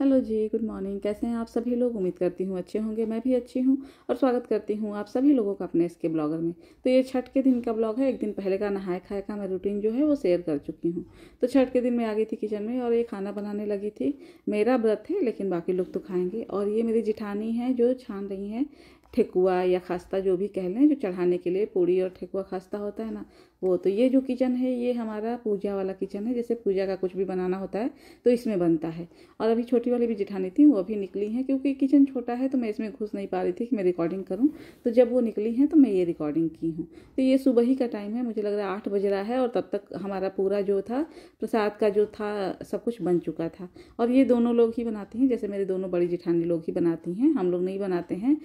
Hello जी, good morning. कैसे हैं आप सभी लोग? उम्मीद करती हूँ अच्छे होंगे, मैं भी अच्छी हूँ और स्वागत करती हूँ आप सभी लोगों का अपने इसके ब्लॉगर में। तो ये छठ के दिन का ब्लॉग है। एक दिन पहले का नहाए खाए का मैं रूटीन जो है वो शेयर कर चुकी हूँ। तो छठ के दिन मैं आ गई थी किचन में और ये खाना बनाने लगी थी। मेरा व्रत है, लेकिन बाकी लोग तो खाएँगे। और ये मेरी जिठानी है जो छान रही हैं ठेकुआ या खास्ता जो भी कह लें, जो चढ़ाने के लिए पूड़ी और ठेकुआ खास्ता होता है ना, वो तो ये जो किचन है, ये हमारा पूजा वाला किचन है, जैसे पूजा का कुछ भी बनाना होता है तो इसमें बनता है। और अभी छोटी वाली भी जिठानी थी, वो अभी निकली हैं, क्योंकि किचन छोटा है तो मैं इसमें घुस नहीं पा रही थी कि मैं रिकॉर्डिंग करूँ। तो जब वो निकली हैं तो मैं ये रिकॉर्डिंग की हूँ। तो ये सुबह ही का टाइम है, मुझे लग रहा है आठ बज रहा है, और तब तक हमारा पूरा जो था, प्रसाद का जो था, सब कुछ बन चुका था। और ये दोनों लोग ही बनाती हैं, जैसे मेरे दोनों बड़ी जिठानी लोग ही बनाती हैं, हम लोग नहीं बनाते हैं।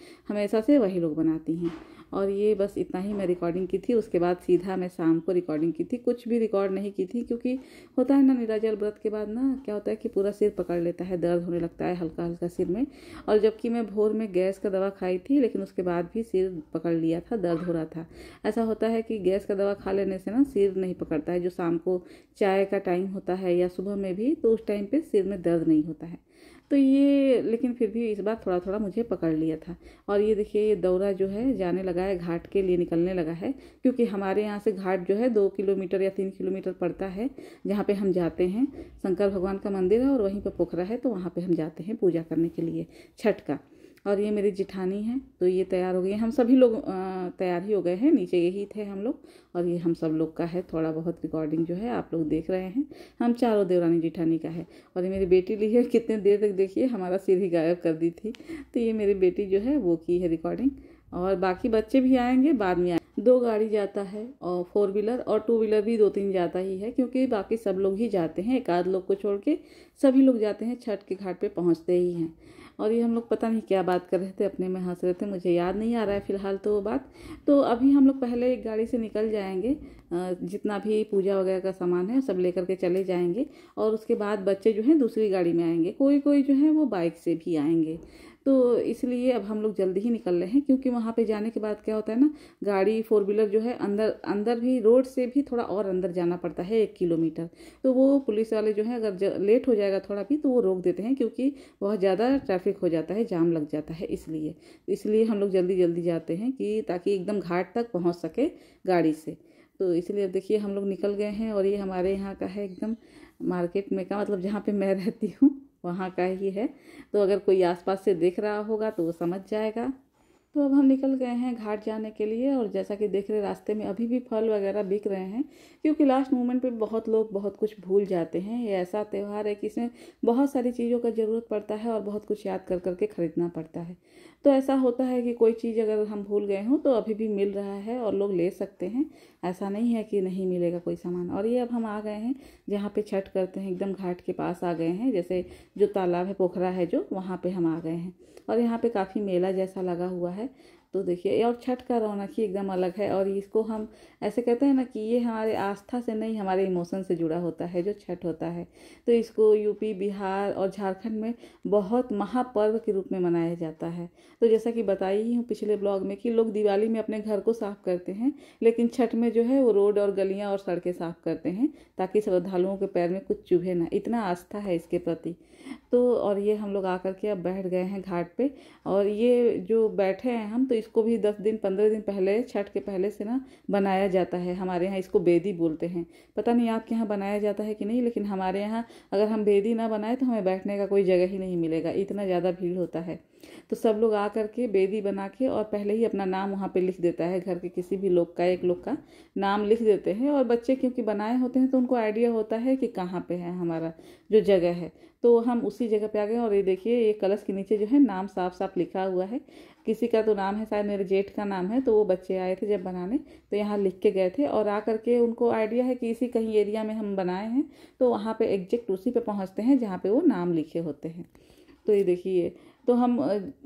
हमेशा से वही लोग बनाती हैं। और ये बस इतना ही मैं रिकॉर्डिंग की थी, उसके बाद सीधा मैं शाम को रिकॉर्डिंग की थी। कुछ भी रिकॉर्ड नहीं की थी, क्योंकि होता है ना निराजल व्रत के बाद ना, क्या होता है कि पूरा सिर पकड़ लेता है, दर्द होने लगता है हल्का हल्का सिर में। और जबकि मैं भोर में गैस का दवा खाई थी, लेकिन उसके बाद भी सिर पकड़ लिया था, दर्द हो रहा था। ऐसा होता है कि गैस का दवा खा लेने से ना सिर नहीं पकड़ता है। जो शाम को चाय का टाइम होता है या सुबह में भी तो उस टाइम पर सिर में दर्द नहीं होता है। तो ये, लेकिन फिर भी इस बार थोड़ा थोड़ा मुझे पकड़ लिया था। और ये देखिए, ये दौरा जो है, जाने लगा है, घाट के लिए निकलने लगा है, क्योंकि हमारे यहाँ से घाट जो है, दो किलोमीटर या तीन किलोमीटर पड़ता है, जहाँ पे हम जाते हैं। शंकर भगवान का मंदिर है और वहीं पर पोखरा है तो वहाँ पर हम जाते हैं पूजा करने के लिए, छठ का। और ये मेरी जिठानी है तो ये तैयार हो गई हम सभी लोग तैयार ही हो गए हैं। नीचे यही थे हम लोग और ये हम सब लोग का है। थोड़ा बहुत रिकॉर्डिंग जो है आप लोग देख रहे हैं। हम चारों देवरानी जिठानी का है और ये मेरी बेटी ली है। कितने देर तक देखिए, हमारा सिर ही गायब कर दी थी। तो ये मेरी बेटी जो है वो की है रिकॉर्डिंग और बाकी बच्चे भी आएँगे, बाद में दो गाड़ी जाता है और फोर व्हीलर और टू व्हीलर भी दो तीन जाता ही है, क्योंकि बाकी सब लोग ही जाते हैं, एक आध लोग को छोड़ के सभी लोग जाते हैं, छठ के घाट पे पहुँचते ही हैं। और ये हम लोग पता नहीं क्या बात कर रहे थे, अपने में हंस रहे थे, मुझे याद नहीं आ रहा है फ़िलहाल तो वो बात। तो अभी हम लोग पहले एक गाड़ी से निकल जाएँगे जितना भी पूजा वगैरह का सामान है, सब लेकर के चले जाएँगे, और उसके बाद बच्चे जो हैं दूसरी गाड़ी में आएँगे कोई कोई जो है वो बाइक से भी आएँगे। तो इसलिए अब हम लोग जल्दी ही निकल रहे हैं, क्योंकि वहाँ पे जाने के बाद क्या होता है ना, गाड़ी फोर व्हीलर जो है, अंदर अंदर भी रोड से भी थोड़ा और अंदर जाना पड़ता है एक किलोमीटर। तो वो पुलिस वाले जो है, अगर लेट हो जाएगा थोड़ा भी तो वो रोक देते हैं, क्योंकि बहुत ज़्यादा ट्रैफ़िक हो जाता है, जाम लग जाता है इसलिए। इसलिए हम लोग जल्दी जल्दी जाते हैं कि, ताकि एकदम घाट तक पहुँच सके गाड़ी से। तो इसलिए देखिए, हम लोग निकल गए हैं, और ये हमारे यहाँ का है एकदम मार्केट में का मतलब जहाँ पे मैं रहती हूँ। वहाँ का ही है। तो अगर कोई आसपास से देख रहा होगा तो वो समझ जाएगा। तो अब हम निकल गए हैं घाट जाने के लिए और जैसा कि देख रहे रास्ते में अभी भी फल वगैरह बिक रहे हैं, क्योंकि लास्ट मोमेंट पे बहुत लोग बहुत कुछ भूल जाते हैं। ये ऐसा त्यौहार है कि इसमें बहुत सारी चीज़ों का ज़रूरत पड़ता है और बहुत कुछ याद कर करके ख़रीदना पड़ता है। तो ऐसा होता है कि कोई चीज़ अगर हम भूल गए हों तो अभी भी मिल रहा है और लोग ले सकते हैं। ऐसा नहीं है कि नहीं मिलेगा कोई सामान। और ये अब हम आ गए हैं, जहाँ पे छठ करते हैं, एकदम घाट के पास आ गए हैं, जैसे जो तालाब है, पोखरा है जो, वहाँ पे हम आ गए हैं। और यहाँ पे काफ़ी मेला जैसा लगा हुआ है। Allah'ı तो देखिए और छठ का रौनक ही एकदम अलग है और इसको हम ऐसे कहते हैं ना कि ये हमारे आस्था से नहीं, हमारे इमोशन से जुड़ा होता है, जो छठ होता है। तो इसको यूपी बिहार और झारखंड में बहुत महापर्व के रूप में मनाया जाता है। तो जैसा कि बताई ही हूँ पिछले ब्लॉग में कि लोग दिवाली में अपने घर को साफ़ करते हैं, लेकिन छठ में जो है वो रोड और गलियाँ और सड़कें साफ़ करते हैं, ताकि श्रद्धालुओं के पैर में कुछ चुभे ना। इतना आस्था है इसके प्रति। तो और ये हम लोग आकर के अब बैठ गए हैं घाट पे और ये जो बैठे हैं हम तो इसको भी दस दिन, पंद्रह दिन पहले, छठ के पहले से ना बनाया जाता है। हमारे यहाँ इसको बेदी बोलते हैं। पता नहीं आपके यहाँ बनाया जाता है कि नहीं, लेकिन हमारे यहाँ अगर हम बेदी ना बनाए तो हमें बैठने का कोई जगह ही नहीं मिलेगा। इतना ज़्यादा भीड़ होता है। तो सब लोग आ करके बेदी बना के और पहले ही अपना नाम वहाँ पे लिख देता है। घर के किसी भी लोग का, एक लोग का नाम लिख देते हैं। और बच्चे क्योंकि बनाए होते हैं तो उनको आइडिया होता है कि कहाँ पे है हमारा जो जगह है। तो हम उसी जगह पे आ गए और ये देखिए, ये कलश के नीचे जो है नाम साफ़ साफ़ लिखा हुआ है। किसी का तो नाम है, शायद मेरे जेठ का नाम है तो वो बच्चे आए थे जब बनाने तो यहाँ लिख के गए थे और आ करके उनको आइडिया है कि इसी कहीं एरिया में हम बनाए हैं तो वहाँ पे एग्जैक्ट उसी पे पहुँचते हैं जहाँ पे वो नाम लिखे होते हैं। तो ये देखिए तो हम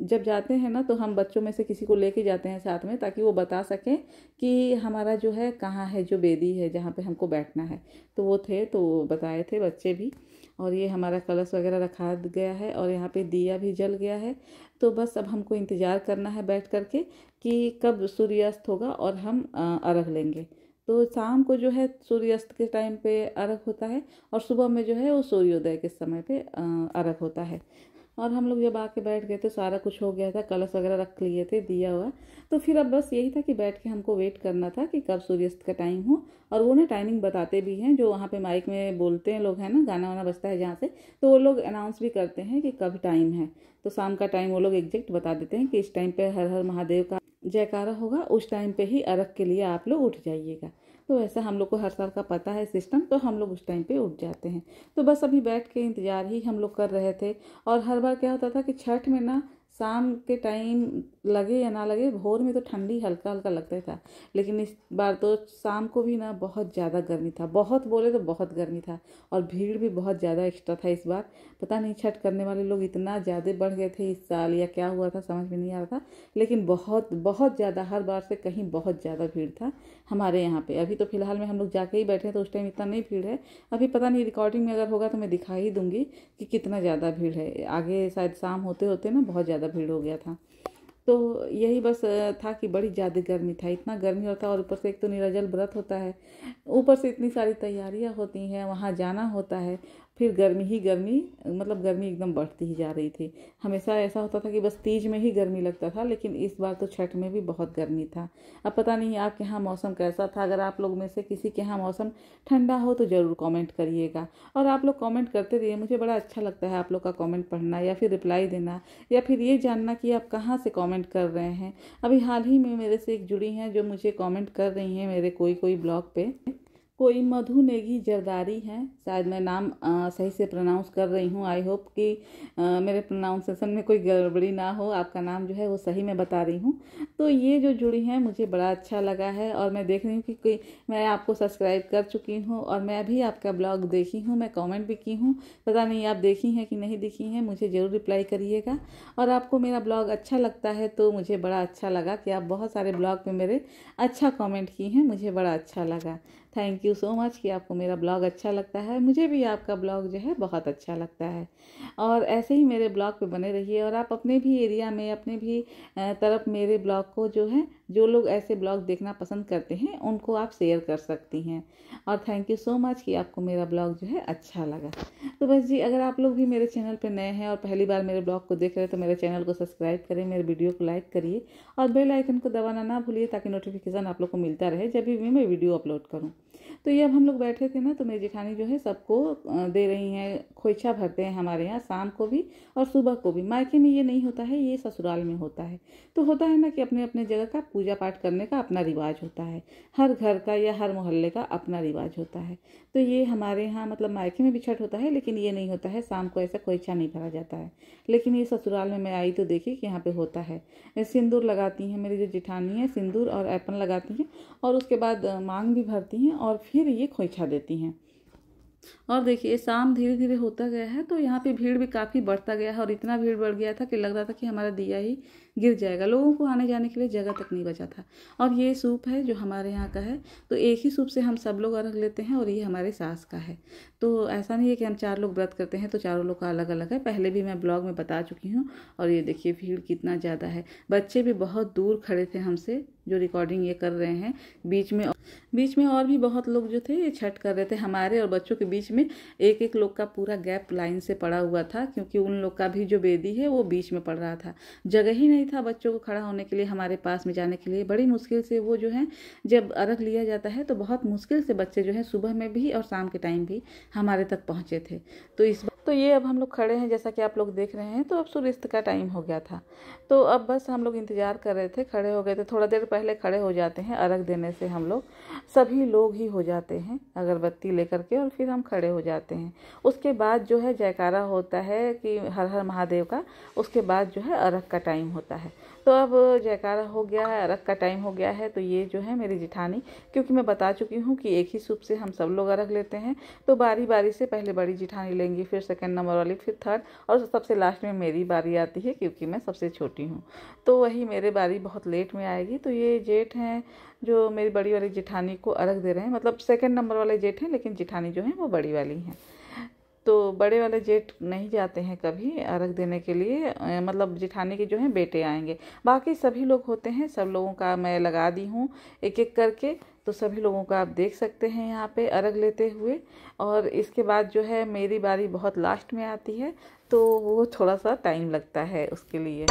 जब जाते हैं ना तो हम बच्चों में से किसी को लेके जाते हैं साथ में, ताकि वो बता सकें कि हमारा जो है, कहाँ है जो बेदी है जहाँ पे हमको बैठना है। तो वो थे तो बताए थे बच्चे भी। और ये हमारा कलश वगैरह रखा गया है और यहाँ पे दिया भी जल गया है। तो बस अब हमको इंतज़ार करना है बैठ करके कि कब सूर्यास्त होगा और हम अर्घ लेंगे। तो शाम को जो है सूर्यास्त के टाइम पे अर्घ होता है और सुबह में जो है वो सूर्योदय के समय पे अर्घ होता है। और हम लोग जब आके बैठ गए थे, सारा कुछ हो गया था, कलश वगैरह रख लिए थे, दिया हुआ। तो फिर अब बस यही था कि बैठ के हमको वेट करना था कि कब सूर्यास्त का टाइम हो। और वो ना टाइमिंग बताते भी हैं, जो वहाँ पे माइक में बोलते हैं लोग, हैं ना? गाना वाना बजता है जहाँ से। तो वो लोग अनाउंस भी करते हैं कि कब टाइम है। तो शाम का टाइम वो लोग एग्जैक्ट बता देते हैं कि इस टाइम पर हर हर महादेव का जयकारा होगा, उस टाइम पे ही अर्घ के लिए आप लोग उठ जाइएगा। तो ऐसा हम लोग को हर साल का पता है सिस्टम तो हम लोग उस टाइम पे उठ जाते हैं। तो बस अभी बैठ के इंतज़ार ही हम लोग कर रहे थे और हर बार क्या होता था कि छठ में ना, शाम के टाइम लगे या ना लगे, भोर में तो ठंडी हल्का हल्का लगता था। लेकिन इस बार तो शाम को भी ना बहुत ज़्यादा गर्मी था। बहुत बोले तो बहुत गर्मी था और भीड़ भी बहुत ज़्यादा एक्स्ट्रा था इस बार। पता नहीं छठ करने वाले लोग इतना ज़्यादा बढ़ गए थे इस साल या क्या हुआ था, समझ में नहीं आ रहा था। लेकिन बहुत बहुत ज़्यादा, हर बार से कहीं बहुत ज़्यादा भीड़ था हमारे यहाँ पर अभी तो फ़िलहाल में हम लोग जाके ही बैठे हैं तो उस टाइम इतना नहीं भीड़ है। अभी पता नहीं रिकॉर्डिंग में अगर होगा तो मैं दिखा ही दूँगी कि कितना ज़्यादा भीड़ है। आगे शायद शाम होते होते ना बहुत ज़्यादा भीड़ हो गया था। तो यही बस था कि बड़ी ज़्यादा गर्मी था। इतना गर्मी होता और ऊपर से एक तो निराजल व्रत होता है। ऊपर से इतनी सारी तैयारियाँ होती हैं, वहाँ जाना होता है। फिर गर्मी ही गर्मी मतलब गर्मी एकदम बढ़ती ही जा रही थी। हमेशा ऐसा होता था कि बस तीज में ही गर्मी लगता था, लेकिन इस बार तो छठ में भी बहुत गर्मी था। अब पता नहीं आपके यहाँ मौसम कैसा था। अगर आप लोग में से किसी के यहाँ मौसम ठंडा हो तो ज़रूर कमेंट करिएगा। और आप लोग कमेंट करते रहिए, मुझे बड़ा अच्छा लगता है आप लोग का कॉमेंट पढ़ना या फिर रिप्लाई देना, या फिर ये जानना कि आप कहाँ से कॉमेंट कर रहे हैं। अभी हाल ही में मेरे से एक जुड़ी हैं जो मुझे कॉमेंट कर रही हैं मेरे कोई कोई ब्लॉग पे। कोई मधु नेगी जरदारी हैं? शायद मैं नाम आ, सही से प्रोनाउंस कर रही हूँ। आई होप कि आ, मेरे प्रोनाउंसिएशन में कोई गड़बड़ी ना हो। आपका नाम जो है वो सही मैं बता रही हूँ। तो ये जो जुड़ी हैं मुझे बड़ा अच्छा लगा है और मैं देख रही हूँ कि कोई मैं आपको सब्सक्राइब कर चुकी हूँ और मैं अभी आपका ब्लॉग देखी हूँ। मैं कॉमेंट भी की हूँ। पता नहीं आप देखी हैं कि नहीं देखी हैं मुझे ज़रूर रिप्लाई करिएगा। और आपको मेरा ब्लॉग अच्छा लगता है तो मुझे बड़ा अच्छा लगा कि आप बहुत सारे ब्लॉग में मेरे अच्छा कॉमेंट की हैं मुझे बड़ा अच्छा लगा। थैंक यू सो मच कि आपको मेरा ब्लॉग अच्छा लगता है। मुझे भी आपका ब्लॉग जो है बहुत अच्छा लगता है। और ऐसे ही मेरे ब्लॉग पे बने रहिए और आप अपने भी एरिया में, अपने भी तरफ़ मेरे ब्लॉग को जो है, जो लोग ऐसे ब्लॉग देखना पसंद करते हैं, उनको आप शेयर कर सकती हैं। और थैंक यू सो मच कि आपको मेरा ब्लॉग जो है अच्छा लगा। तो बस जी, अगर आप लोग भी मेरे चैनल पर नए हैं और पहली बार मेरे ब्लॉग को देख रहे हैं तो मेरे चैनल को सब्सक्राइब करें, मेरे वीडियो को लाइक करिए और बेल आइकन को दबाना ना भूलिए ताकि नोटिफिकेशन आप लोग को मिलता रहे जब भी मैं वीडियो अपलोड करूँ। तो ये अब हम लोग बैठे थे ना तो मेरी जेठानी जो है सबको दे रही हैं खोइछा भरते हैं हमारे यहाँ, शाम को भी और सुबह को भी। मायके में ये नहीं होता है, ये ससुराल में होता है। तो होता है ना कि अपने अपने जगह का पूजा पाठ करने का अपना रिवाज होता है। हर घर का या हर मोहल्ले का अपना रिवाज होता है। तो ये हमारे यहाँ मतलब मायके में भी छठ होता है, लेकिन ये नहीं होता है, शाम को ऐसा खोइछा नहीं भरा जाता है। लेकिन ये ससुराल में मैं आई तो देखी कि यहाँ पर होता है। सिंदूर लगाती हैं मेरी जो जेठानी है, सिंदूर और ऐपन लगाती हैं और उसके बाद मांग भी भरती हैं और फिर ये खोइछा देती हैं। और देखिए शाम धीरे धीरे होता गया है तो यहाँ पे भीड़ भी काफ़ी बढ़ता गया है और इतना भीड़ बढ़ गया था कि लग रहा था कि हमारा दिया ही गिर जाएगा। लोगों को आने जाने के लिए जगह तक नहीं बचा था। और ये सूप है जो हमारे यहाँ का है। तो एक ही सूप से हम सब लोग अर्घ लेते हैं और ये हमारे सास का है। तो ऐसा नहीं है कि हम चार लोग व्रत करते हैं तो चारों लोग का अलग अलग है। पहले भी मैं ब्लॉग में बता चुकी हूँ और ये देखिए भीड़ कितना ज़्यादा है। बच्चे भी बहुत दूर खड़े थे हमसे जो रिकॉर्डिंग ये कर रहे हैं। बीच में बीच में और भी बहुत लोग जो थे ये छठ कर रहे थे हमारे और बच्चों के बीच में। एक एक लोग का पूरा गैप लाइन से पड़ा हुआ था क्योंकि उन लोग का भी जो बेदी है वो बीच में पड़ रहा था। जगह ही नहीं था बच्चों को खड़ा होने के लिए, हमारे पास में जाने के लिए। बड़ी मुश्किल से वो जो है, जब अर्घ लिया जाता है तो बहुत मुश्किल से बच्चे जो है, सुबह में भी और शाम के टाइम भी हमारे तक पहुँचे थे। तो इस तो ये अब हम लोग खड़े हैं, जैसा कि आप लोग देख रहे हैं तो अब सूर्यास्त का टाइम हो गया था। तो अब बस हम लोग इंतज़ार कर रहे थे, खड़े हो गए थे। थोड़ा देर पहले खड़े हो जाते हैं अर्घ देने से हम लोग। सभी लोग ही हो जाते हैं, अगरबत्ती लेकर के और फिर हम खड़े हो जाते हैं। उसके बाद जो है, जयकारा होता है कि हर हर महादेव का, उसके बाद जो है अर्घ का टाइम होता है तो अब जयकारा हो गया है अर्घ का टाइम हो गया है तो ये जो है मेरी जिठानी, क्योंकि मैं बता चुकी हूँ कि एक ही सूप से हम सब लोग अर्घ लेते हैं तो बारी बारी से पहले बड़ी जिठानी लेंगी, फिर सेकेंड नंबर वाली, फिर थर्ड और सबसे लास्ट में मेरी बारी आती है, क्योंकि मैं सबसे छोटी हूँ। तो वही मेरे बारी बहुत लेट में आएगी तो ये जेठ हैं, जो मेरी बड़ी वाली जिठानी को अर्घ दे रहे हैं मतलब सेकेंड नंबर वाले जेठ हैं, लेकिन जिठानी जो है, वो बड़ी वाली हैं। तो बड़े वाले जेठ नहीं जाते हैं कभी अर्घ देने के लिए मतलब जिठाने के जो हैं बेटे आएँगे। बाकी सभी लोग होते हैं, सब लोगों का मैं लगा दी हूँ एक एक करके तो सभी लोगों का आप देख सकते हैं यहाँ पे अर्घ लेते हुए। और इसके बाद जो है मेरी बारी बहुत लास्ट में आती है तो वो थोड़ा सा टाइम लगता है उसके लिए।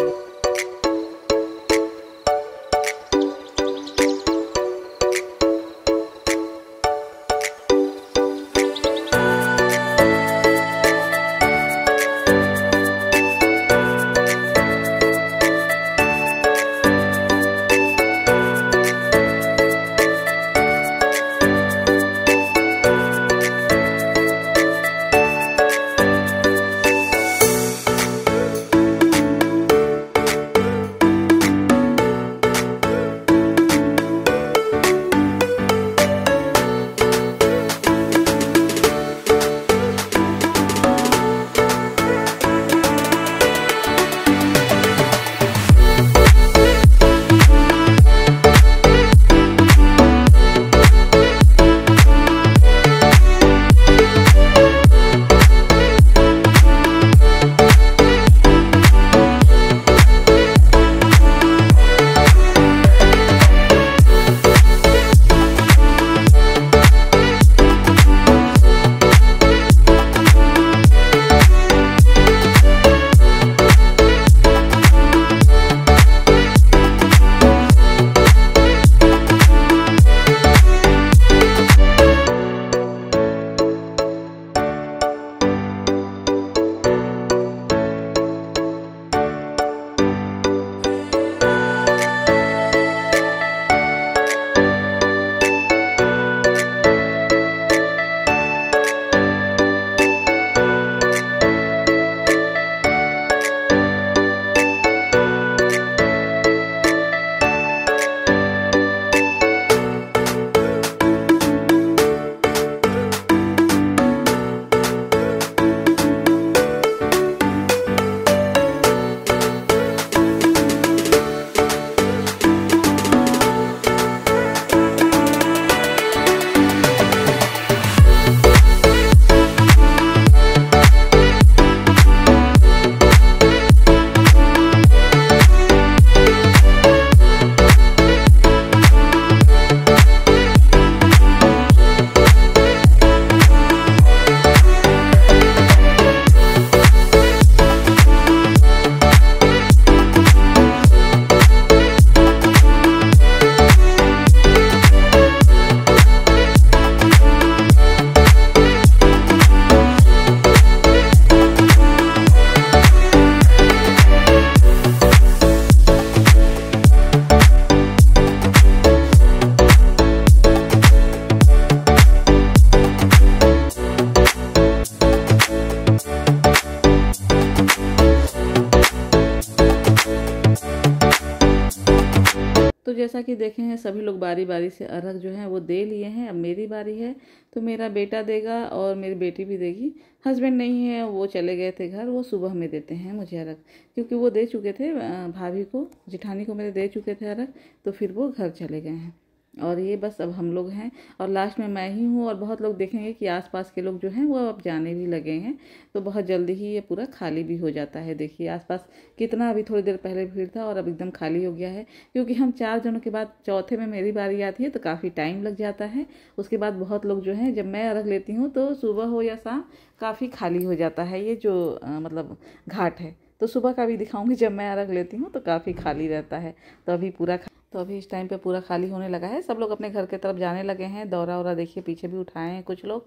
जैसा कि देखे हैं, सभी लोग बारी बारी से अर्घ जो है, वो दे लिए हैं। अब मेरी बारी है तो मेरा बेटा देगा और मेरी बेटी भी देगी। हस्बैंड नहीं है, वो चले गए थे घर, वो सुबह में देते हैं मुझे अर्घ क्योंकि वो दे चुके थे भाभी को, जिठानी को मेरे दे चुके थे अर्घ तो फिर वो घर चले गए हैं। और ये बस अब हम लोग हैं। और लास्ट में मैं ही हूँ और बहुत लोग देखेंगे कि आसपास के लोग जो हैं वो अब जाने भी लगे हैं। तो बहुत जल्दी ही ये पूरा खाली भी हो जाता है। देखिए आसपास कितना अभी थोड़ी देर पहले भीड़ था और अब एकदम खाली हो गया है। क्योंकि हम चार जनों के बाद चौथे में मेरी बारी आती है तो काफ़ी टाइम लग जाता है। उसके बाद बहुत लोग जो हैं जब मैं अर्घ लेती हूँ तो सुबह हो या शाम काफ़ी खाली हो जाता है। ये जो आ, मतलब घाट है। तो सुबह का भी दिखाऊँगी, जब मैं रख लेती हूँ तो काफ़ी खाली रहता है। तो अभी पूरा तो अभी इस टाइम पे पूरा खाली होने लगा है। सब लोग अपने घर के तरफ़ जाने लगे हैं। दौरा वौरा देखिए, पीछे भी उठाए हैं कुछ लोग।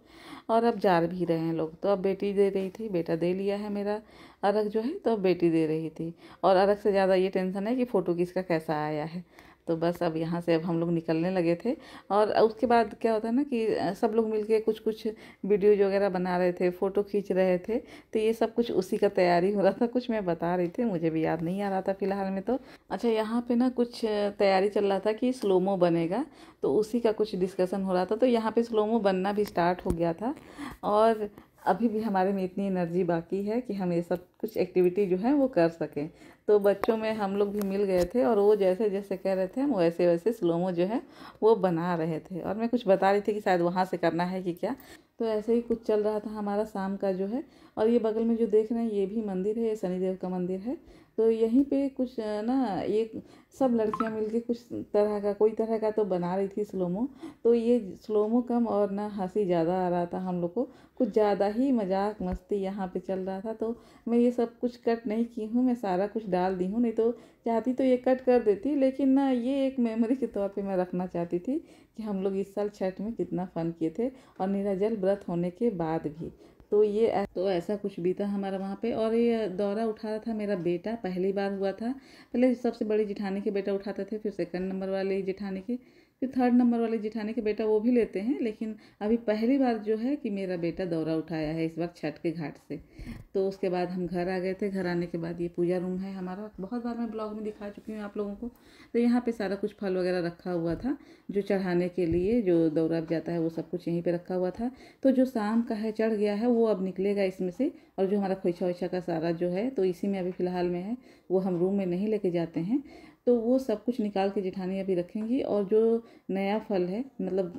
और अब जा भी रहे हैं लोग। तो अब बेटी दे रही थी, बेटा दे लिया है मेरा। अरग जो है तो अब बेटी दे रही थी। और अरग से ज़्यादा ये टेंशन है कि फ़ोटो किसका कैसा आया है। तो बस अब यहाँ से अब हम लोग निकलने लगे थे। और उसके बाद क्या होता है ना कि सब लोग मिलके कुछ कुछ वीडियोज़ वगैरह बना रहे थे, फ़ोटो खींच रहे थे। तो ये सब कुछ उसी का तैयारी हो रहा था। कुछ मैं बता रही थी, मुझे भी याद नहीं आ रहा था फ़िलहाल में तो। अच्छा यहाँ पे ना कुछ तैयारी चल रहा था कि स्लोमो बनेगा। तो उसी का कुछ डिस्कशन हो रहा था। तो यहाँ पे स्लोमो बनना भी स्टार्ट हो गया था। और अभी भी हमारे में इतनी एनर्जी बाकी है कि हम ये सब कुछ एक्टिविटी जो है वो कर सकें। तो बच्चों में हम लोग भी मिल गए थे और वो जैसे जैसे कह रहे थे, हम वैसे वैसे स्लोमो जो है वो बना रहे थे। और मैं कुछ बता रही थी कि शायद वहाँ से करना है कि क्या। तो ऐसे ही कुछ चल रहा था हमारा शाम का जो है। और ये बगल में जो देख रहे हैं, ये भी मंदिर है, ये शनिदेव का मंदिर है। तो यहीं पे कुछ ना ये सब लड़कियाँ मिलके कुछ तरह का, कोई तरह का तो बना रही थी स्लोमो। तो ये स्लोमो कम और ना हँसी ज़्यादा आ रहा था हम लोग को। कुछ ज़्यादा ही मज़ाक मस्ती यहाँ पे चल रहा था। तो मैं ये सब कुछ कट नहीं की हूँ, मैं सारा कुछ डाल दी हूँ। नहीं तो चाहती तो ये कट कर देती, लेकिन ना ये एक मेमोरी के तौर पे मैं रखना चाहती थी कि हम लोग इस साल छठ में कितना फ़न किए थे और निराजल व्रत होने के बाद भी। तो ये तो ऐसा कुछ भी था हमारा वहाँ पे और ये दौरा उठा रहा था मेरा बेटा, पहली बार हुआ था। पहले सबसे बड़ी जिठानी के बेटा उठाते थे, फिर सेकंड नंबर वाले जिठानी के। फिर थर्ड नंबर वाले जिठाने के बेटा वो भी लेते हैं, लेकिन अभी पहली बार जो है कि मेरा बेटा दौरा उठाया है इस बार छठ के घाट से। तो उसके बाद हम घर आ गए थे, घर आने के बाद ये पूजा रूम है हमारा। बहुत बार मैं ब्लॉग में दिखा चुकी हूँ आप लोगों को। तो यहाँ पे सारा कुछ फल वगैरह रखा हुआ था, जो चढ़ाने के लिए, जो दौरा जाता है वो सब कुछ यहीं पर रखा हुआ था। तो जो शाम का है, चढ़ गया है, वो अब निकलेगा इसमें से, और जो हमारा खोइछा वोछा का सारा जो है तो इसी में अभी फ़िलहाल में है, वो हम रूम में नहीं लेके जाते हैं। तो वो सब कुछ निकाल के जिठानी अभी रखेंगी और जो नया फल है मतलब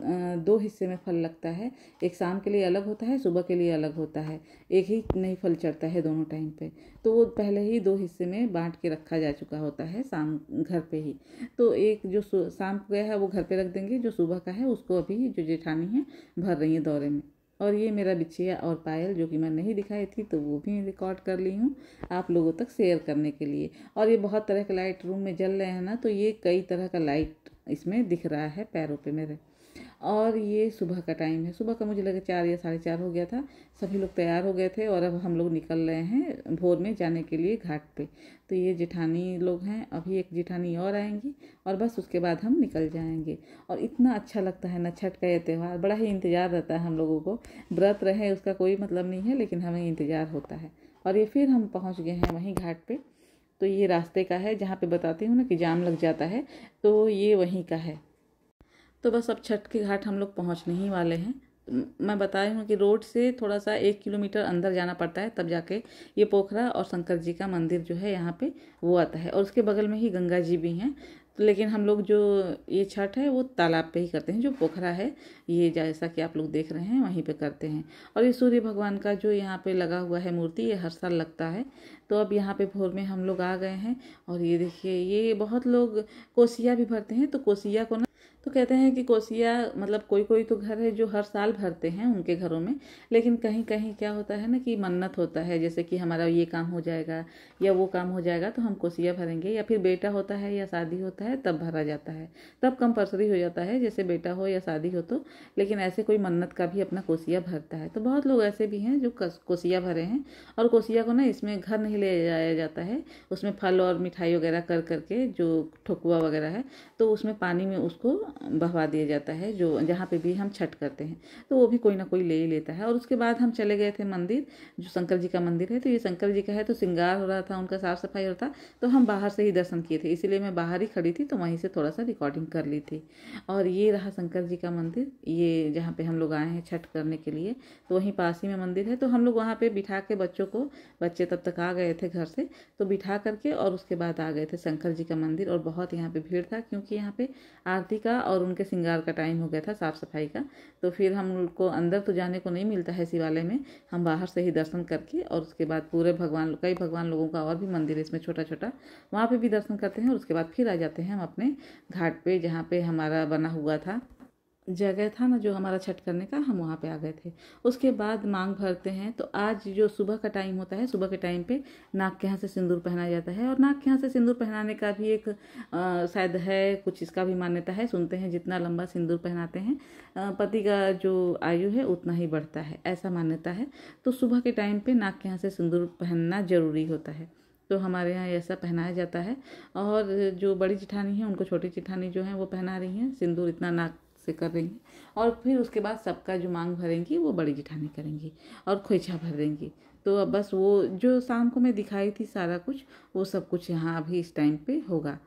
दो हिस्से में फल लगता है, एक शाम के लिए अलग होता है, सुबह के लिए अलग होता है, एक ही नहीं फल चढ़ता है दोनों टाइम पे। तो वो पहले ही दो हिस्से में बांट के रखा जा चुका होता है शाम, घर पे ही। तो एक जो शाम को गया है वो घर पे रख देंगे, जो सुबह का है उसको अभी जो जेठानी है भर रही है दौरे में। और ये मेरा बिछिया और पायल जो कि मैं नहीं दिखाई थी तो वो भी रिकॉर्ड कर ली हूँ आप लोगों तक शेयर करने के लिए। और ये बहुत तरह के लाइट रूम में जल रहे हैं ना तो ये कई तरह का लाइट इसमें दिख रहा है पैरों पे मेरे। और ये सुबह का टाइम है। सुबह का मुझे लगा चार या साढ़े चार हो गया था। सभी लोग तैयार हो गए थे और अब हम लोग निकल रहे हैं भोर में जाने के लिए घाट पे। तो ये जेठानी लोग हैं। अभी एक जेठानी और आएँगी और बस उसके बाद हम निकल जाएँगे। और इतना अच्छा लगता है ना छठ का ये त्यौहार। बड़ा ही इंतज़ार रहता है हम लोगों को। व्रत रहे उसका कोई मतलब नहीं है, लेकिन हमें इंतज़ार होता है। और ये फिर हम पहुँच गए हैं वहीं घाट पर तो ये रास्ते का है जहाँ पे बताती हूँ ना कि जाम लग जाता है। तो ये वहीं का है। तो बस अब छठ के घाट हम लोग पहुँचने ही वाले हैं। मैं बताई हूँ कि रोड से थोड़ा सा एक किलोमीटर अंदर जाना पड़ता है, तब जाके ये पोखरा और शंकर जी का मंदिर जो है यहाँ पे वो आता है। और उसके बगल में ही गंगा जी भी हैं। तो लेकिन हम लोग जो ये छठ है, वो तालाब पे ही करते हैं। जो पोखरा है, ये जैसा कि आप लोग देख रहे हैं, वहीं पे करते हैं। और ये सूर्य भगवान का जो यहाँ पे लगा हुआ है मूर्ति, ये हर साल लगता है। तो अब यहाँ पे भोर में हम लोग आ गए हैं। और ये देखिए, ये बहुत लोग कोसिया भी भरते हैं। तो कोसिया को ना तो कहते हैं कि कोसिया मतलब कोई कोई तो घर है जो हर साल भरते हैं उनके घरों में, लेकिन कहीं कहीं क्या होता है ना कि मन्नत होता है, जैसे कि हमारा ये काम हो जाएगा या वो काम हो जाएगा तो हम कोसिया भरेंगे, या फिर बेटा होता है या शादी होता है, तब भरा जाता है। तब कंपल्सरी हो जाता है, जैसे बेटा हो या शादी हो तो लेकिन ऐसे कोई मन्नत का भी अपना कोसिया भरता है। तो बहुत लोग ऐसे भी हैं जो कोसिया भरे हैं, और कोसिया को ना इसमें घर नहीं ले जाया जाता है, उसमें फल और मिठाई वगैरह कर करके जो ठकुआ वगैरह है तो उसमें पानी में उसको बहवा दिया जाता है, जो जहाँ पे भी हम छठ करते हैं। तो वो भी कोई ना कोई ले ही लेता है। और उसके बाद हम चले गए थे मंदिर, जो शंकर जी का मंदिर है। तो ये शंकर जी का है तो श्रृंगार हो रहा था, उनका साफ़ सफ़ाई हो रहा था तो हम बाहर से ही दर्शन किए थे। इसीलिए मैं बाहर ही खड़ी थी तो वहीं से थोड़ा सा रिकॉर्डिंग कर ली थी। और ये रहा शंकर जी का मंदिर, ये जहाँ पर हम लोग आए हैं छठ करने के लिए। तो वहीं पास ही में मंदिर है। तो हम लोग वहाँ पर बिठा के बच्चों को, बच्चे तब तक आ गए थे घर से तो बिठा करके और उसके बाद आ गए थे शंकर जी का मंदिर। और बहुत यहाँ पर भीड़ था, क्योंकि यहाँ पर आरती का और उनके सिंगार का टाइम हो गया था साफ़ सफ़ाई का। तो फिर हम को अंदर तो जाने को नहीं मिलता है शिवालय में। हम बाहर से ही दर्शन करके और उसके बाद पूरे भगवान, कई भगवान लोगों का और भी मंदिर है इसमें छोटा छोटा वहाँ पर भी दर्शन करते हैं और उसके बाद फिर आ जाते हैं हम अपने घाट पर जहाँ पर हमारा बना हुआ था। जगह था ना जो हमारा छठ करने का, हम वहाँ पे आ गए थे। उसके बाद मांग भरते हैं तो आज जो सुबह का टाइम होता है, सुबह के टाइम पे नाक के यहाँ से सिंदूर पहनाया जाता है। और नाक के यहाँ से सिंदूर पहनाने का भी एक शायद है, कुछ इसका भी मान्यता है। सुनते हैं, जितना लंबा सिंदूर पहनाते हैं पति का जो आयु है, उतना ही बढ़ता है। ऐसा मान्यता है। तो सुबह के टाइम पर नाक के यहाँ से सिंदूर पहनना ज़रूरी होता है। तो हमारे यहाँ ऐसा पहनाया जाता है। और जो बड़ी चिठानी है, उनको छोटी चिठानी जो है, वो पहना रही हैं। सिंदूर इतना नाक से कर रही हैं। और फिर उसके बाद सबका जो मांग भरेंगी, वो बड़ी जिठानी करेंगी और खोइछा भर देंगी। तो अब बस वो जो शाम को मैं दिखाई थी सारा कुछ, वो सब कुछ यहाँ अभी इस टाइम पे होगा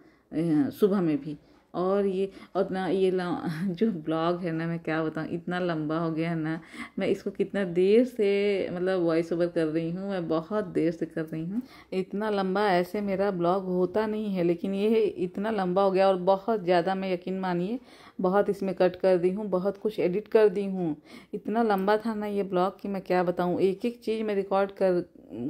सुबह में भी। और ये और ना ये जो ब्लॉग है ना, मैं क्या बताऊँ, इतना लंबा हो गया है ना, मैं इसको कितना देर से मतलब वॉइस ओवर कर रही हूँ, मैं बहुत देर से कर रही हूँ। इतना लंबा ऐसे मेरा ब्लॉग होता नहीं है, लेकिन ये इतना लंबा हो गया और बहुत ज़्यादा मैं यकीन मानिए बहुत इसमें कट कर दी हूँ, बहुत कुछ एडिट कर दी हूँ। इतना लंबा था ना ये ब्लॉग कि मैं क्या बताऊँ, एक एक चीज़ मैं रिकॉर्ड कर,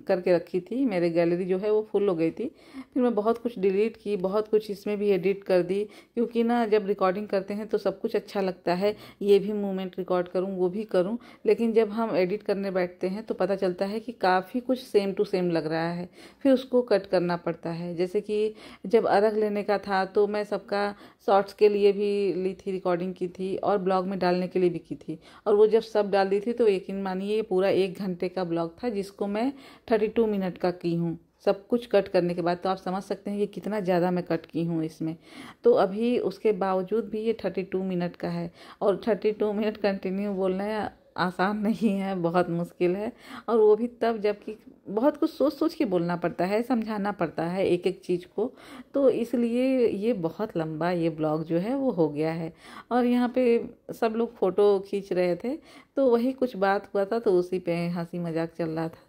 करके रखी थी, मेरे गैलरी जो है वो फुल हो गई थी। फिर मैं बहुत कुछ डिलीट की, बहुत कुछ इसमें भी एडिट कर दी, क्योंकि ना जब रिकॉर्डिंग करते हैं तो सब कुछ अच्छा लगता है, ये भी मूवमेंट रिकॉर्ड करूँ, वो भी करूँ। लेकिन जब हम एडिट करने बैठते हैं तो पता चलता है कि काफ़ी कुछ सेम टू सेम लग रहा है। फिर उसको कट करना पड़ता है। जैसे कि जब अर्घ लेने का था तो मैं सबका शॉर्ट्स के लिए भी ली थी रिकॉर्डिंग की थी और ब्लॉग में डालने के लिए भी की थी। और वो जब सब डाल दी थी तो यकीन मानिए ये पूरा एक घंटे का ब्लॉग था जिसको मैं थर्टी टू मिनट का की हूँ। सब कुछ कट करने के बाद तो आप समझ सकते हैं कि कितना ज़्यादा मैं कट की हूँ इसमें। तो अभी उसके बावजूद भी ये थर्टी टू मिनट का है और थर्टी टू मिनट कंटिन्यू बोलना है आसान नहीं है, बहुत मुश्किल है। और वो भी तब जबकि बहुत कुछ सोच सोच के बोलना पड़ता है, समझाना पड़ता है एक एक चीज़ को। तो इसलिए ये बहुत लंबा ये ब्लॉग जो है वो हो गया है। और यहाँ पे सब लोग फ़ोटो खींच रहे थे तो वही कुछ बात हुआ था तो उसी पे हँसी मज़ाक चल रहा था।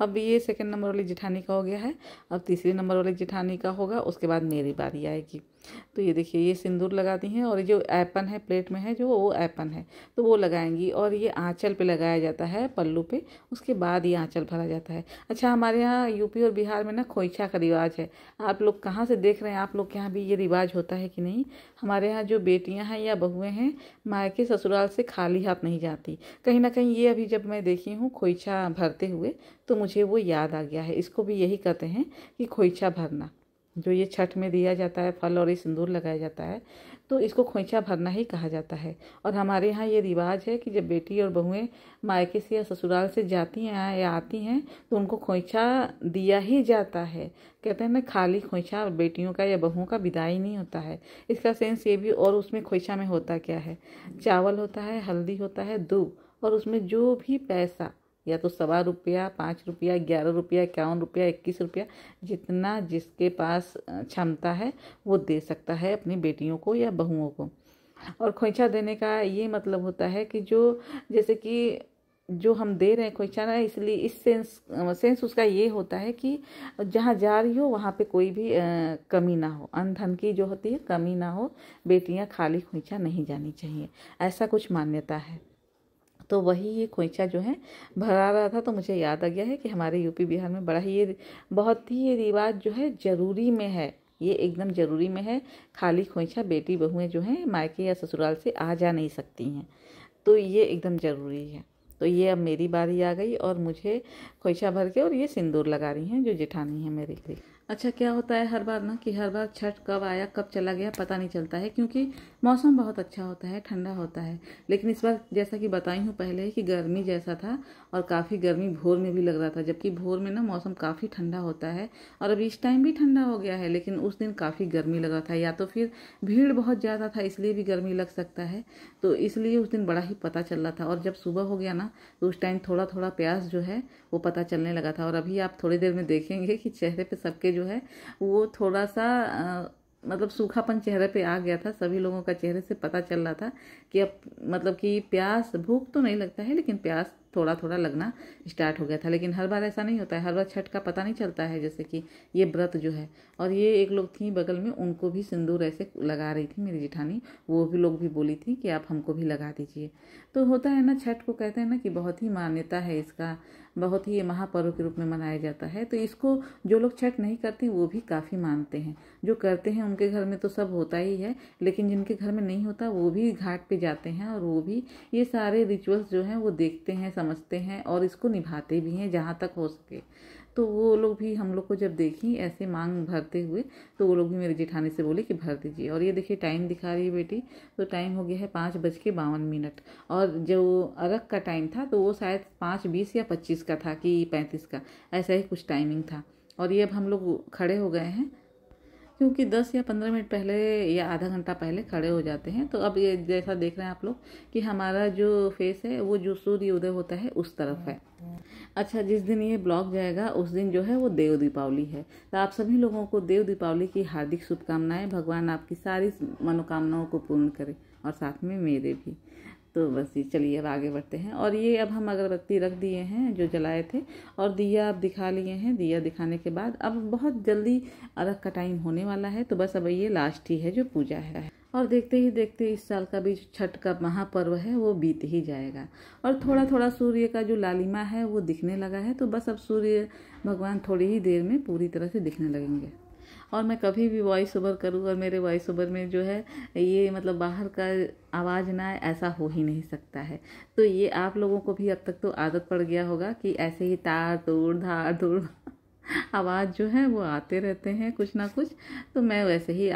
अब ये सेकंड नंबर वाली जिठानी का हो गया है, अब तीसरे नंबर वाली जिठानी का होगा, उसके बाद मेरी बारी आएगी। तो ये देखिए, ये सिंदूर लगाती हैं और जो ऐपन है, प्लेट में है जो, वो ऐपन है। तो वो लगाएँगी और ये आंचल पे लगाया जाता है, पल्लू पे। उसके बाद ये आंचल भरा जाता है। अच्छा हमारे यहाँ यूपी और बिहार में ना खोइछा का रिवाज है। आप लोग कहाँ से देख रहे हैं? आप लोग के यहाँ भी ये रिवाज होता है कि नहीं? हमारे यहाँ जो बेटियाँ हैं या बहुएँ हैं मायके ससुराल से खाली हाथ नहीं जाती। कहीं ना कहीं ये अभी जब मैं देखी हूँ खोइछा भरते हुए तो मुझे वो याद आ गया है। इसको भी यही कहते हैं कि खोइछा भरना। जो ये छठ में दिया जाता है, फल और ये सिंदूर लगाया जाता है तो इसको खोइछा भरना ही कहा जाता है। और हमारे यहाँ ये रिवाज है कि जब बेटी और बहुएँ मायके से या ससुराल से जाती हैं या आती हैं तो उनको खोइछा दिया ही जाता है। कहते हैं ना, खाली खोइछा बेटियों का या बहुओं का विदाई नहीं होता है। इसका सेंस ये भी, और उसमें खोइछा में होता क्या है? चावल होता है, हल्दी होता है, दूध, और उसमें जो भी पैसा या तो सवा रुपया, पाँच रुपया, ग्यारह रुपया, इक्यावन रुपया, इक्कीस रुपया, जितना जिसके पास क्षमता है, वो दे सकता है अपनी बेटियों को या बहुओं को। और खोइछा देने का ये मतलब होता है कि जो, जैसे कि जो हम दे रहे हैं खोइछा ना, इसलिए इस सेंस सेंस उसका ये होता है कि जहाँ जा रही हो, वहाँ पे कोई भी कमी ना हो। अन धन की जो होती है, कमी ना हो। बेटियाँ खाली खोइछा नहीं जानी चाहिए। ऐसा कुछ मान्यता है। तो वही ये खोइछा जो है, भरा रहा था तो मुझे याद आ गया है कि हमारे यूपी बिहार में बड़ा ही ये बहुत ही ये रिवाज जो है ज़रूरी में है। ये एकदम ज़रूरी में है। खाली खोइछा बेटी बहुएँ जो हैं, मायके या ससुराल से आ जा नहीं सकती हैं। तो ये एकदम ज़रूरी है। तो ये अब मेरी बारी आ गई और मुझे खोइछा भर के और ये सिंदूर लगा रही हैं जो जेठानी है मेरे लिए। अच्छा क्या होता है हर बार ना कि हर बार छठ कब आया, कब चला गया, पता नहीं चलता है, क्योंकि मौसम बहुत अच्छा होता है, ठंडा होता है। लेकिन इस बार जैसा कि बताई हूँ पहले कि गर्मी जैसा था और काफ़ी गर्मी भोर में भी लग रहा था, जबकि भोर में ना मौसम काफ़ी ठंडा होता है और अब इस टाइम भी ठंडा हो गया है, लेकिन उस दिन काफ़ी गर्मी लग रहा था। या तो फिर भीड़ बहुत ज़्यादा था, इसलिए भी गर्मी लग सकता है तो इसलिए उस दिन बड़ा ही पता चल रहा था। और जब सुबह हो गया ना तो उस टाइम थोड़ा थोड़ा प्यास जो है, वो पता चलने लगा था। और अभी आप थोड़ी देर में देखेंगे कि चेहरे पर सबके जो है वो थोड़ा सा आ, मतलब सूखापन चेहरे पे आ गया था। सभी लोगों का चेहरे से पता चल रहा था कि अब मतलब कि प्यास भूख तो नहीं लगता है लेकिन प्यास थोड़ा थोड़ा लगना स्टार्ट हो गया था, लेकिन हर बार ऐसा नहीं होता है। हर बार छठ का पता नहीं चलता है, जैसे कि ये व्रत जो है। और ये एक लोग थी बगल में, उनको भी सिंदूर ऐसे लगा रही थी मेरी जिठानी, वो भी लोग भी बोली थी कि आप हमको भी लगा दीजिए। तो होता है ना, छठ को कहते हैं ना कि बहुत ही मान्यता है इसका, बहुत ही महापर्व के रूप में मनाया जाता है। तो इसको जो लोग छठ नहीं करते, वो भी काफ़ी मानते हैं। जो करते हैं, उनके घर में तो सब होता ही है, लेकिन जिनके घर में नहीं होता, वो भी घाट पे जाते हैं और वो भी ये सारे रिचुअल्स जो हैं, वो देखते हैं समझते हैं और इसको निभाते भी हैं जहाँ तक हो सके। तो वो लोग भी हम लोग को जब देखी, ऐसे मांग भरते हुए तो वो लोग भी मेरे जेठानी से बोले कि भर दीजिए। और ये देखिए टाइम दिखा रही है बेटी। तो टाइम हो गया है पाँच बज के बावन मिनट। और जो अरग का टाइम था तो वो शायद पाँच, बीस या पच्चीस का था कि पैंतीस का। ऐसा ही कुछ टाइमिंग था। और ये अब हम लोग खड़े हो गए हैं। क्योंकि दस या पंद्रह मिनट पहले या आधा घंटा पहले खड़े हो जाते हैं तो अब ये जैसा देख रहे हैं आप लोग कि हमारा जो फेस है, वो जो सूर्य उदय होता है, उस तरफ़ है। अच्छा जिस दिन ये ब्लॉग जाएगा, उस दिन जो है वो देव दीपावली है। तो आप सभी लोगों को देव दीपावली की हार्दिक शुभकामनाएँ, भगवान आपकी सारी मनोकामनाओं को पूर्ण करे, और साथ में मेरे भी। तो बस ये चलिए अब आगे बढ़ते हैं। और ये अब हम अगरबत्ती रख दिए हैं जो जलाए थे। और दिया अब दिखा लिए हैं। दिया दिखाने के बाद अब बहुत जल्दी अर्घ का टाइम होने वाला है। तो बस अब ये लास्ट ही है जो पूजा है। और देखते ही देखते इस साल का भी छठ का महापर्व है, वो बीत ही जाएगा। और थोड़ा थोड़ा सूर्य का जो लालिमा है, वो दिखने लगा है। तो बस अब सूर्य भगवान थोड़ी ही देर में पूरी तरह से दिखने लगेंगे। और मैं कभी भी वॉइस ओवर करूँ और मेरे वॉइस ओवर में जो है, ये मतलब बाहर का आवाज़ ना ऐसा हो ही नहीं सकता है। तो ये आप लोगों को भी अब तक तो आदत पड़ गया होगा कि ऐसे ही तार, तोड़, धार, तोड़, आवाज़ जो है वो आते रहते हैं कुछ ना कुछ। तो मैं वैसे ही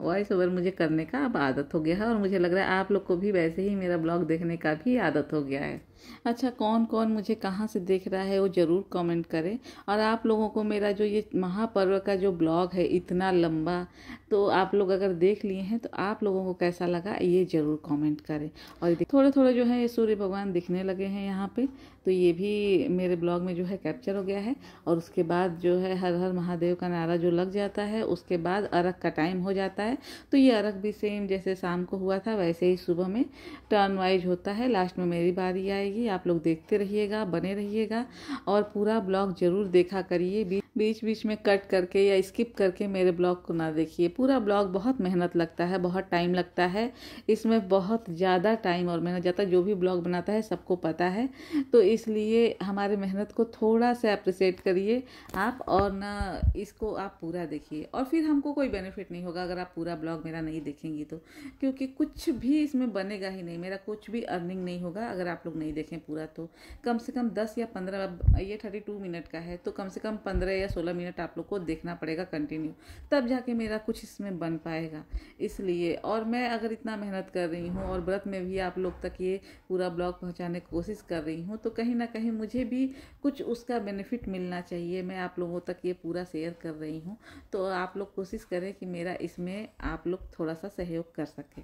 वॉइस ओवर मुझे करने का अब आदत हो गया है और मुझे लग रहा है आप लोग को भी वैसे ही मेरा ब्लॉग देखने का भी आदत हो गया है। अच्छा कौन कौन मुझे कहाँ से देख रहा है वो ज़रूर कमेंट करें। और आप लोगों को मेरा जो ये महापर्व का जो ब्लॉग है, इतना लंबा तो आप लोग अगर देख लिए हैं तो आप लोगों को कैसा लगा, ये ज़रूर कमेंट करें। और थोड़े थोड़े जो है, ये सूर्य भगवान दिखने लगे हैं यहाँ पे तो ये भी मेरे ब्लॉग में जो है कैप्चर हो गया है। और उसके बाद जो है, हर हर महादेव का नारा जो लग जाता है, उसके बाद अरग का टाइम हो जाता है। तो ये अरग भी सेम जैसे शाम को हुआ था, वैसे ही सुबह में टर्न वाइज होता है। लास्ट में मेरी बारी आएगी रहेगी आप लोग देखते रहिएगा, बने रहिएगा और पूरा ब्लॉग ज़रूर देखा करिए। बीच बीच में कट करके या स्किप करके मेरे ब्लॉग को ना देखिए। पूरा ब्लॉग बहुत मेहनत लगता है, बहुत टाइम लगता है। इसमें बहुत ज़्यादा टाइम और मेहनत जाता है जो भी ब्लॉग बनाता है सबको पता है। तो इसलिए हमारे मेहनत को थोड़ा सा अप्रिसिएट करिए आप और ना इसको आप पूरा देखिए। और फिर हमको कोई बेनिफिट नहीं होगा अगर आप पूरा ब्लॉग मेरा नहीं देखेंगी तो क्योंकि कुछ भी इसमें बनेगा ही नहीं। मेरा कुछ भी अर्निंग नहीं होगा अगर आप लोग नहीं पूरा तो। कम से कम दस या पंद्रह ये थर्टी टू मिनट का है तो कम से कम पंद्रह या सोलह मिनट आप लोग को देखना पड़ेगा कंटिन्यू तब जाके मेरा कुछ इसमें बन पाएगा। इसलिए, और मैं अगर इतना मेहनत कर रही हूँ और व्रत में भी आप लोग तक ये पूरा ब्लॉग पहुँचाने की कोशिश कर रही हूँ तो कहीं ना कहीं मुझे भी कुछ उसका बेनिफिट मिलना चाहिए। मैं आप लोगों तक ये पूरा शेयर कर रही हूँ। तो आप लोग कोशिश करें कि मेरा इसमें आप लोग थोड़ा सा सहयोग कर सकें।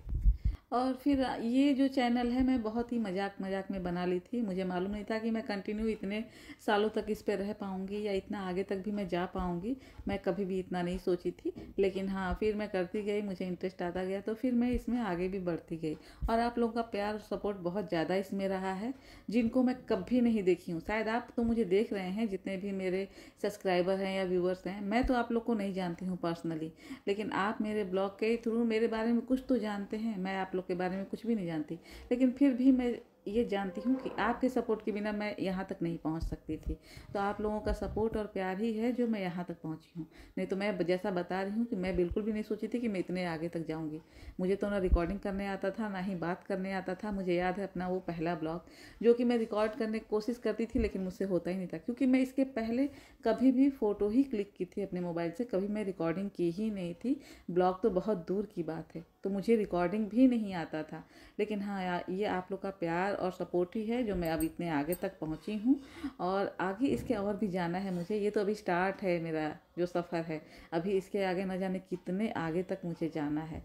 और फिर ये जो चैनल है, मैं बहुत ही मज़ाक मज़ाक में बना ली थी। मुझे मालूम नहीं था कि मैं कंटिन्यू इतने सालों तक इस पर रह पाऊँगी या इतना आगे तक भी मैं जा पाऊँगी। मैं कभी भी इतना नहीं सोची थी, लेकिन हाँ फिर मैं करती गई, मुझे इंटरेस्ट आता गया तो फिर मैं इसमें आगे भी बढ़ती गई। और आप लोगों का प्यार सपोर्ट बहुत ज़्यादा इसमें रहा है, जिनको मैं कभी नहीं देखी हूँ। शायद आप तो मुझे देख रहे हैं, जितने भी मेरे सब्सक्राइबर हैं या व्यूवर्स हैं। मैं तो आप लोग को नहीं जानती हूँ पर्सनली लेकिन आप मेरे ब्लॉग के थ्रू मेरे बारे में कुछ तो जानते हैं। मैं आप लोग के बारे में कुछ भी नहीं जानती। लेकिन फिर भी मैं ये जानती हूँ कि आपके सपोर्ट के बिना मैं यहाँ तक नहीं पहुँच सकती थी। तो आप लोगों का सपोर्ट और प्यार ही है जो मैं यहाँ तक पहुँची हूँ। नहीं तो मैं जैसा बता रही हूँ कि मैं बिल्कुल भी नहीं सोची थी कि मैं इतने आगे तक जाऊँगी। मुझे तो ना रिकॉर्डिंग करने आता था, ना ही बात करने आता था। मुझे याद है अपना वो पहला ब्लॉग, जो कि मैं रिकॉर्ड करने की कोशिश करती थी, लेकिन मुझसे होता ही नहीं था। क्योंकि मैं इसके पहले कभी भी फ़ोटो ही क्लिक की थी अपने मोबाइल से। कभी मैं रिकॉर्डिंग की ही नहीं थी। ब्लॉग तो बहुत दूर की बात है। तो मुझे रिकॉर्डिंग भी नहीं आता था। लेकिन हाँ ये आप लोग का प्यार और सपोर्ट ही है, जो मैं अब इतने आगे तक पहुँची हूँ। और आगे इसके और भी जाना है मुझे। ये तो अभी स्टार्ट है मेरा जो सफ़र है। अभी इसके आगे न जाने कितने आगे तक मुझे जाना है।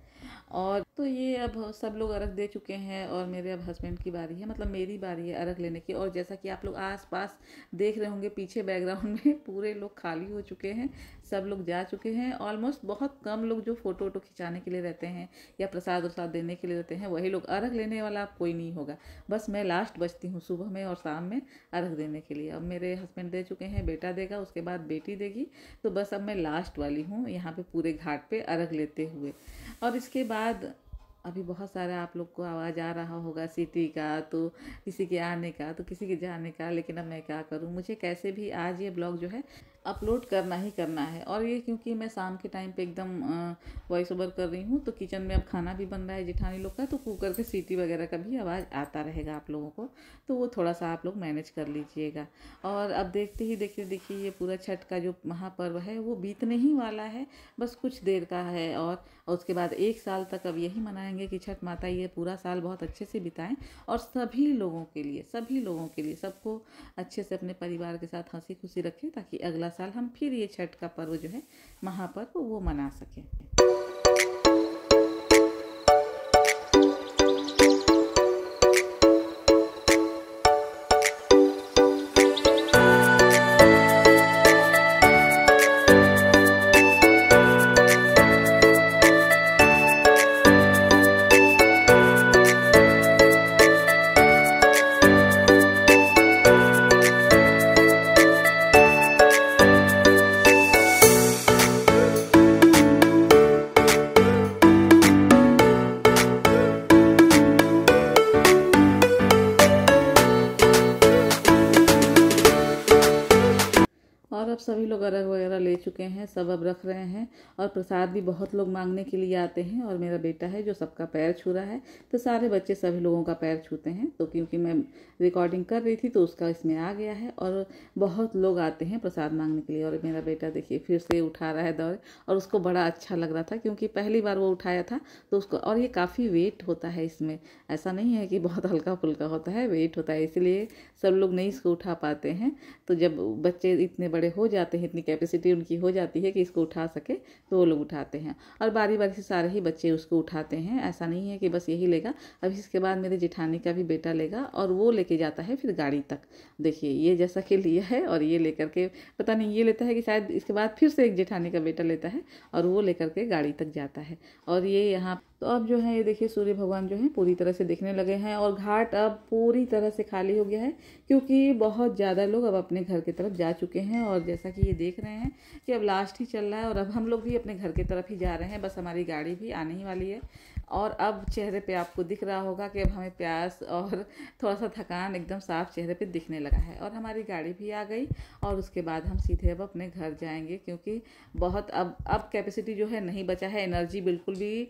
और तो ये अब सब लोग अर्घ दे चुके हैं और मेरे अब हस्बैंड की बारी है मतलब मेरी बारी है अर्घ लेने की। और जैसा कि आप लोग आस पास देख रहे होंगे, पीछे बैकग्राउंड में पूरे लोग खाली हो चुके हैं, सब लोग जा चुके हैं। ऑलमोस्ट बहुत कम लोग जो फ़ोटो वोटो खिंचाने के लिए रहते हैं या प्रसाद वसाद देने के लिए रहते हैं, वही लोग अर्घ लेने वाला कोई नहीं होगा। बस मैं लास्ट बचती हूँ सुबह में और शाम में अर्घ देने के लिए। अब मेरे हस्बैंड दे चुके हैं, बेटा देगा, उसके बाद बेटी देगी। तो बस अब मैं लास्ट वाली हूँ, यहाँ पे पूरे घाट पे अर्घ लेते हुए। और इसके बाद अभी बहुत सारा आप लोग को आवाज़ आ रहा होगा सिटी का तो किसी के आने का तो किसी के जाने का, लेकिन अब मैं क्या करूँ? मुझे कैसे भी आज ये ब्लॉग जो है अपलोड करना ही करना है। और ये क्योंकि मैं शाम के टाइम पे एकदम वॉइस ओवर कर रही हूँ तो किचन में अब खाना भी बन रहा है जिठानी लोग का तो कुकर के सीटी वगैरह का भी आवाज़ आता रहेगा आप लोगों को तो वो थोड़ा सा आप लोग मैनेज कर लीजिएगा। और अब देखते ही देखते देखिए ये पूरा छठ का जो महापर्व है, वो बीतने ही वाला है, बस कुछ देर का है और उसके बाद एक साल तक अब यही मनाएँगे कि छठ माता ये पूरा साल बहुत अच्छे से बिताएँ और सभी लोगों के लिए, सभी लोगों के लिए सबको अच्छे से अपने परिवार के साथ हँसी खुशी रखें ताकि अगला साल हम फिर ये छठ का पर्व जो है महापर्व वो मना सकें। सब अब रख रहे और प्रसाद भी बहुत लोग मांगने के लिए आते हैं और मेरा बेटा है जो सबका पैर छू रहा है तो सारे बच्चे सभी लोगों का पैर छूते हैं तो क्योंकि मैं रिकॉर्डिंग कर रही थी तो उसका इसमें आ गया है और बहुत लोग आते हैं प्रसाद मांगने के लिए और मेरा बेटा देखिए फिर से उठा रहा है दौड़ और उसको बड़ा अच्छा लग रहा था क्योंकि पहली बार वो उठाया था तो उसको और ये काफ़ी वेट होता है इसमें, ऐसा नहीं है कि बहुत हल्का फुल्का होता है वेट होता है, इसलिए सब लोग नहीं इसको उठा पाते हैं तो जब बच्चे इतने बड़े हो जाते हैं, इतनी कैपेसिटी उनकी हो जाती है कि इसको उठा सके तो वो लोग उठाते हैं। और बारी बारी से सारे ही बच्चे उसको उठाते हैं। ऐसा नहीं है कि बस यही लेगा। अभी इसके बाद मेरे जेठानी का भी बेटा लेगा और वो लेके जाता है फिर गाड़ी तक। देखिए, ये जैसा कि लिया है और ये लेकर के पता नहीं, ये लेता है कि शायद इसके बाद फिर से एक जेठानी का बेटा लेता है और वो लेकर के गाड़ी तक जाता है। और ये यहाँ तो अब जो है, ये देखिए, सूर्य भगवान जो है, पूरी तरह से दिखने लगे हैं और घाट अब पूरी तरह से खाली हो गया है क्योंकि बहुत ज़्यादा लोग अब अपने घर की तरफ़ जा चुके हैं और जैसा कि ये देख रहे हैं कि अब लास्ट ही चल रहा है और अब हम लोग भी अपने घर की तरफ़ ही जा रहे हैं। बस हमारी गाड़ी भी आने ही वाली है और अब चेहरे पे आपको दिख रहा होगा कि अब हमें प्यास और थोड़ा सा थकान एकदम साफ़ चेहरे पे दिखने लगा है और हमारी गाड़ी भी आ गई और उसके बाद हम सीधे अब अपने घर जाएँगे क्योंकि बहुत अब अब कैपेसिटी जो है नहीं बचा है एनर्जी बिल्कुल भी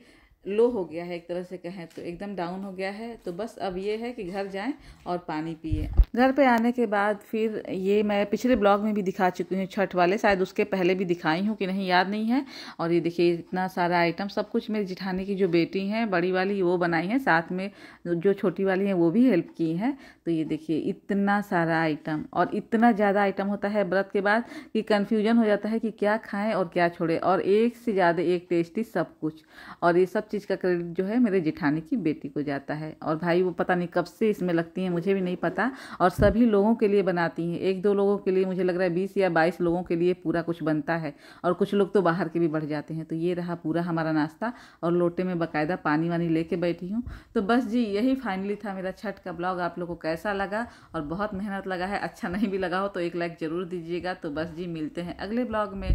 लो हो गया है, एक तरह से कहें तो एकदम डाउन हो गया है तो बस अब ये है कि घर जाएँ और पानी पिए। घर पे आने के बाद फिर ये मैं पिछले ब्लॉग में भी दिखा चुकी हूँ छठ वाले, शायद उसके पहले भी दिखाई हूँ कि नहीं, याद नहीं है। और ये देखिए, इतना सारा आइटम सब कुछ मेरी जिठानी की जो बेटी हैं, बड़ी वाली वो बनाई हैं, साथ में जो छोटी वाली हैं, वो भी हेल्प की हैं। तो ये देखिए, इतना सारा आइटम और इतना ज़्यादा आइटम होता है व्रत के बाद कि कन्फ्यूज़न हो जाता है कि क्या खाएँ और क्या छोड़ें। और एक से ज़्यादा एक टेस्टी सब कुछ। और ये सब चीज़ का क्रेडिट जो है मेरे जिठानी की बेटी को जाता है। और भाई वो पता नहीं कब से इसमें लगती हैं, मुझे भी नहीं पता। और सभी लोगों के लिए बनाती हैं। एक दो लोगों के लिए मुझे लग रहा है बीस या बाईस लोगों के लिए पूरा कुछ बनता है। और कुछ लोग तो बाहर के भी बढ़ जाते हैं। तो ये रहा पूरा हमारा नाश्ता। और लोटे में बाकायदा पानी वानी लेके बैठी हूँ। तो बस जी, यही फाइनली था मेरा छठ का ब्लॉग आप लोग को कैसा लगा? और बहुत मेहनत लगा है। अच्छा नहीं भी लगा हो तो एक लाइक ज़रूर दीजिएगा। तो बस जी, मिलते हैं अगले ब्लॉग में।